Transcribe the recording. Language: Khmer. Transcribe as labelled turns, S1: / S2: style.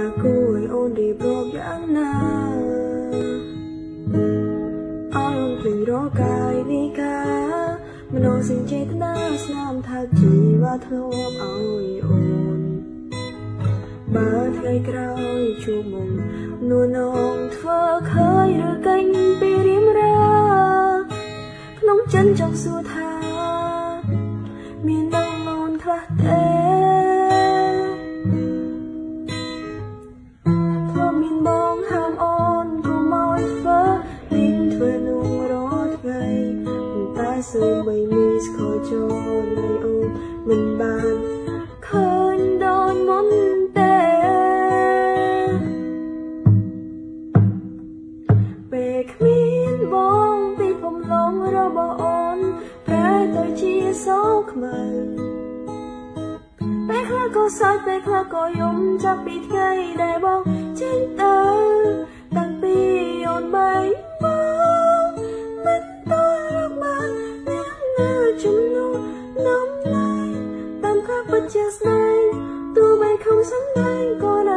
S1: ថាគួរឲ្យអូនរៀបរាប់យ៉ាងណាអោនពេញរកាយវិការមនោសញ្ចេតនាស្នាមថាជីវៈធ្លាប់ឲ្យអូនបើថ្ងៃក្រោយជួបមុំនួននងធ្វើឃើញឬកេញពីរៀមរាក្នុងចិនចង់សួរថា មានដឹងអូនខ្លះទេ សូម្បីមានស្គាល់ចូលនៃអូនមិនបានឃើញដូចមុនទេពេលគ្មានបងពីពំឡងរបស់អូនប្រែទៅជាសោកខ្មៅពេលខ្លះក៏សើចពេលខ្លះក៏យំចាប់ពីថ្ងៃដែលបងចេញទៅ các bất chia nay tụi bay không sánh vai còn